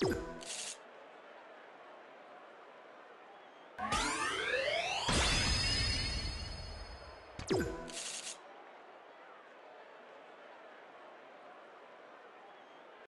you